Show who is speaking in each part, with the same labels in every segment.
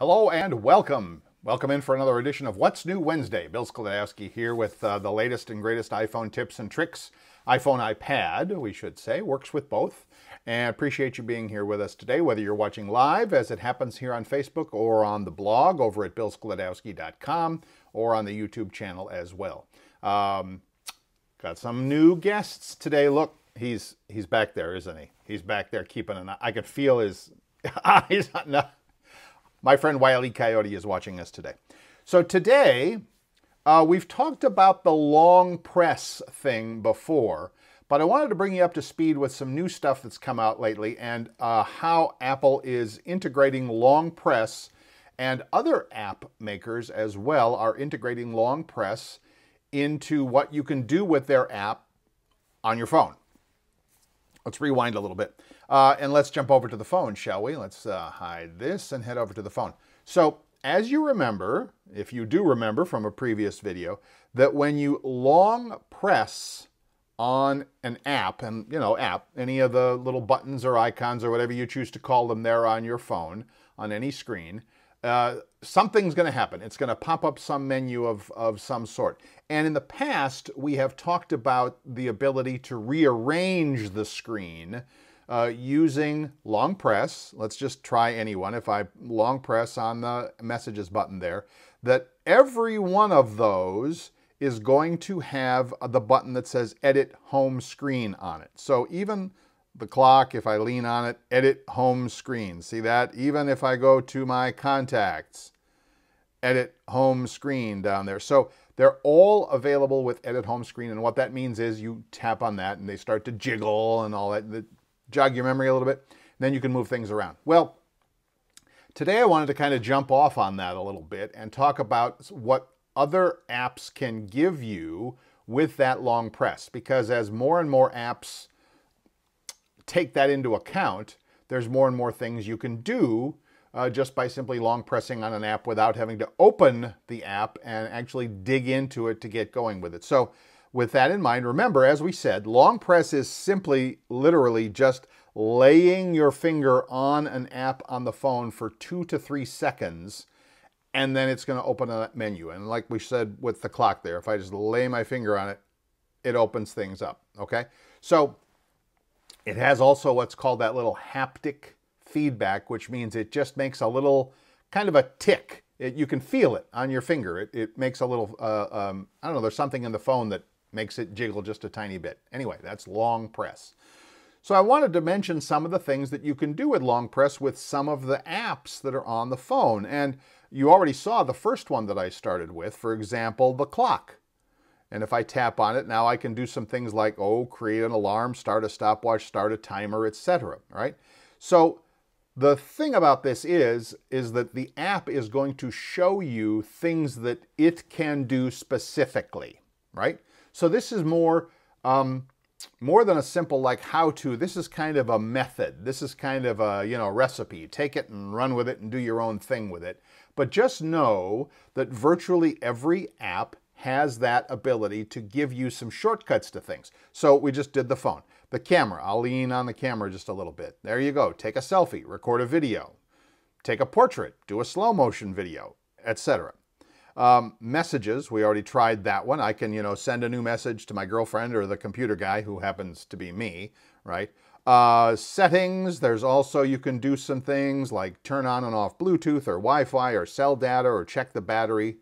Speaker 1: Hello and welcome. Welcome in for another edition of What's New Wednesday. Bill Sklodowski here with uh, the latest and greatest iPhone tips and tricks. iPhone, iPad, we should say, works with both. And appreciate you being here with us today, whether you're watching live as it happens here on Facebook or on the blog over at billsklodowski.com or on the YouTube channel as well. Um, got some new guests today. Look, he's he's back there, isn't he? He's back there keeping an eye. I could feel his eyes. No, my friend Wiley Coyote is watching us today. So today, uh, we've talked about the long press thing before, but I wanted to bring you up to speed with some new stuff that's come out lately and uh, how Apple is integrating long press and other app makers as well are integrating long press into what you can do with their app on your phone. Let's rewind a little bit. Uh, and let's jump over to the phone, shall we? Let's uh, hide this and head over to the phone. So as you remember, if you do remember from a previous video, that when you long press on an app, and you know, app, any of the little buttons or icons or whatever you choose to call them there on your phone, on any screen, uh, something's going to happen. It's going to pop up some menu of, of some sort. And in the past, we have talked about the ability to rearrange the screen uh, using long press. Let's just try anyone. If I long press on the messages button there, that every one of those is going to have the button that says edit home screen on it. So even the clock, if I lean on it, edit home screen. See that? Even if I go to my contacts, edit home screen down there. So they're all available with edit home screen. And what that means is you tap on that and they start to jiggle and all that, jog your memory a little bit. then you can move things around. Well, today I wanted to kind of jump off on that a little bit and talk about what other apps can give you with that long press. Because as more and more apps take that into account, there's more and more things you can do uh, just by simply long pressing on an app without having to open the app and actually dig into it to get going with it. So with that in mind, remember, as we said, long press is simply literally just laying your finger on an app on the phone for two to three seconds and then it's going to open a menu. And like we said with the clock there, if I just lay my finger on it, it opens things up, okay? So it has also what's called that little haptic feedback, which means it just makes a little kind of a tick. It, you can feel it on your finger. It, it makes a little, uh, um, I don't know, there's something in the phone that makes it jiggle just a tiny bit. Anyway, that's long press. So I wanted to mention some of the things that you can do with long press with some of the apps that are on the phone. And you already saw the first one that I started with, for example, the clock. And if I tap on it, now I can do some things like, oh, create an alarm, start a stopwatch, start a timer, etc. Right? So the thing about this is, is that the app is going to show you things that it can do specifically, right? So this is more, um, more than a simple like how to. This is kind of a method. This is kind of a, you know, recipe. Take it and run with it and do your own thing with it. But just know that virtually every app has that ability to give you some shortcuts to things. So we just did the phone. The camera, I'll lean on the camera just a little bit. There you go. Take a selfie, record a video, take a portrait, do a slow motion video, etc. Um, messages, we already tried that one. I can, you know, send a new message to my girlfriend or the computer guy who happens to be me, right? Uh, settings, there's also, you can do some things like turn on and off Bluetooth or Wi-Fi or cell data or check the battery.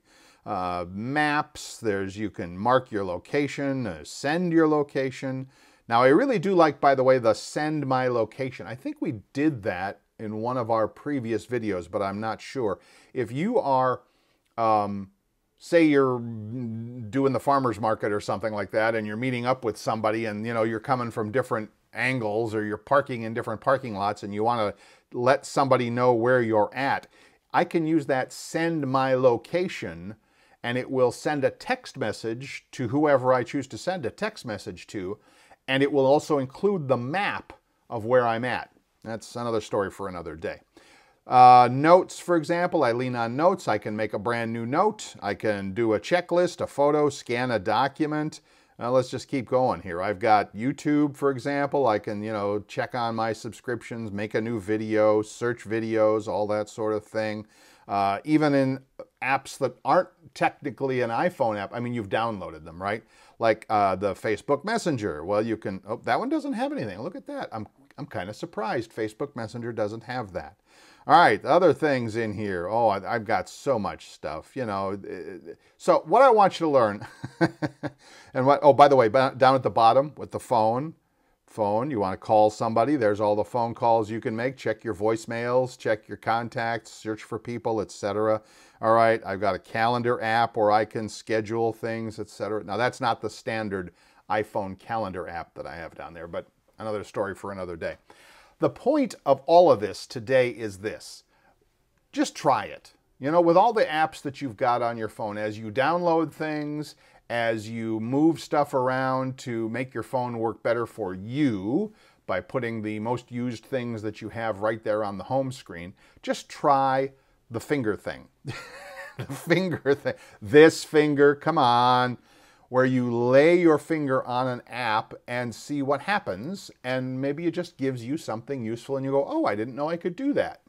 Speaker 1: Uh, maps, there's, you can mark your location, uh, send your location. Now I really do like, by the way, the send my location. I think we did that in one of our previous videos, but I'm not sure. If you are um, say you're doing the farmer's market or something like that and you're meeting up with somebody and you know you're coming from different angles or you're parking in different parking lots and you want to let somebody know where you're at i can use that send my location and it will send a text message to whoever i choose to send a text message to and it will also include the map of where i'm at. That's another story for another day uh, notes, for example, I lean on notes. I can make a brand new note. I can do a checklist, a photo, scan a document. Now let's just keep going here. I've got YouTube, for example. I can, you know, check on my subscriptions, make a new video, search videos, all that sort of thing. Uh, even in apps that aren't technically an iPhone app, I mean, you've downloaded them, right? Like uh, the Facebook Messenger. Well, you can, oh, that one doesn't have anything. Look at that. I'm, I'm kind of surprised Facebook Messenger doesn't have that. All right, other things in here. Oh, I've got so much stuff, you know. Uh, so what I want you to learn, and what, oh, by the way, down at the bottom with the phone, phone, you want to call somebody, there's all the phone calls you can make. Check your voicemails, check your contacts, search for people, etc. All right, I've got a calendar app where I can schedule things, etc. Now, that's not the standard iPhone calendar app that I have down there, but another story for another day. The point of all of this today is this. Just try it. You know, with all the apps that you've got on your phone, as you download things, as you move stuff around to make your phone work better for you by putting the most used things that you have right there on the home screen, just try the finger thing. the finger thing. This finger, come on where you lay your finger on an app and see what happens, and maybe it just gives you something useful and you go, oh, I didn't know I could do that.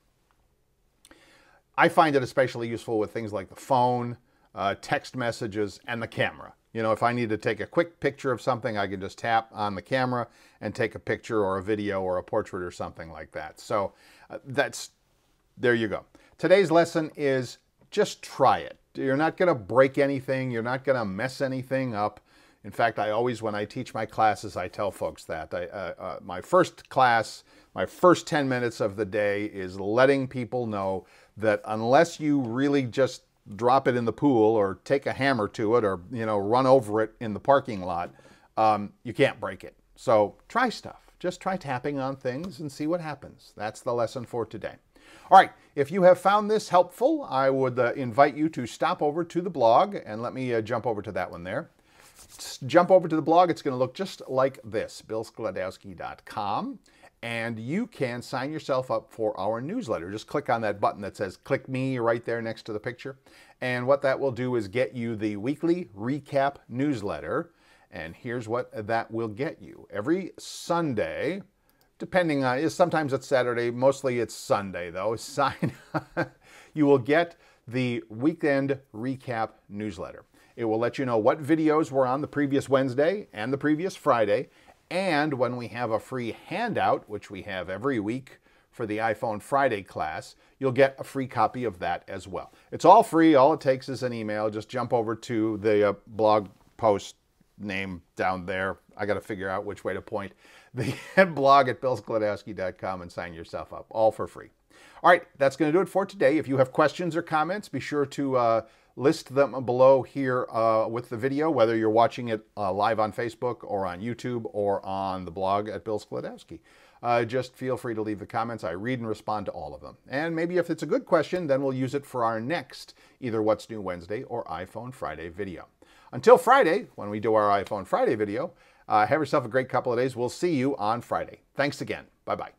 Speaker 1: I find it especially useful with things like the phone, uh, text messages, and the camera. You know, if I need to take a quick picture of something, I can just tap on the camera and take a picture or a video or a portrait or something like that. So uh, that's, there you go. Today's lesson is just try it. You're not going to break anything. You're not going to mess anything up. In fact, I always, when I teach my classes, I tell folks that. I, uh, uh, my first class, my first 10 minutes of the day is letting people know that unless you really just drop it in the pool or take a hammer to it or, you know, run over it in the parking lot, um, you can't break it. So try stuff. Just try tapping on things and see what happens. That's the lesson for today. All right, if you have found this helpful, I would uh, invite you to stop over to the blog and let me uh, jump over to that one there. Just jump over to the blog. It's going to look just like this, billsklodowski.com. And you can sign yourself up for our newsletter. Just click on that button that says click me right there next to the picture. And what that will do is get you the weekly recap newsletter. And here's what that will get you. Every Sunday, depending on, sometimes it's Saturday, mostly it's Sunday though, sign, up. you will get the weekend recap newsletter. It will let you know what videos were on the previous Wednesday and the previous Friday, and when we have a free handout, which we have every week for the iPhone Friday class, you'll get a free copy of that as well. It's all free. All it takes is an email. Just jump over to the uh, blog post name down there. I got to figure out which way to point. The blog at billsklodowski.com and sign yourself up, all for free. All right, that's going to do it for today. If you have questions or comments, be sure to uh, list them below here uh, with the video, whether you're watching it uh, live on Facebook or on YouTube or on the blog at Bill Sklodowski. Uh, just feel free to leave the comments. I read and respond to all of them. And maybe if it's a good question, then we'll use it for our next either What's New Wednesday or iPhone Friday video. Until Friday, when we do our iPhone Friday video, uh, have yourself a great couple of days. We'll see you on Friday. Thanks again. Bye bye.